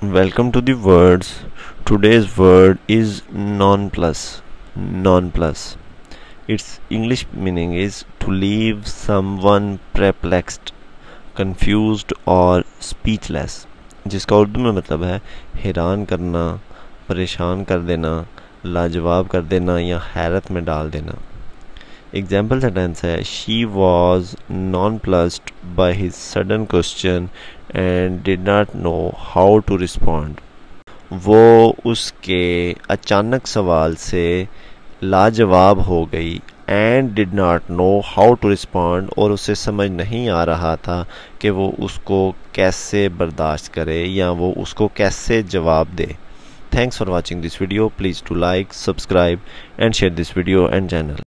welcome to the words today's word is nonplus nonplus its english meaning is to leave someone perplexed confused or speechless जिसका उर्दू में मतलब है हैरान करना परेशान कर देना लाजवाब कर देना या हैरत में डाल देना एग्ज़ाम्पल सेंटेंस है she was nonplussed by his sudden question and did not know how to respond वो उसके अचानक सवाल से लाजवाब हो गई and did not know how to respond और उसे समझ नहीं आ रहा था कि वो उसको कैसे बर्दाश्त करे या वो उसको कैसे जवाब दे। Thanks for watching this video please to like subscribe and share this video and channel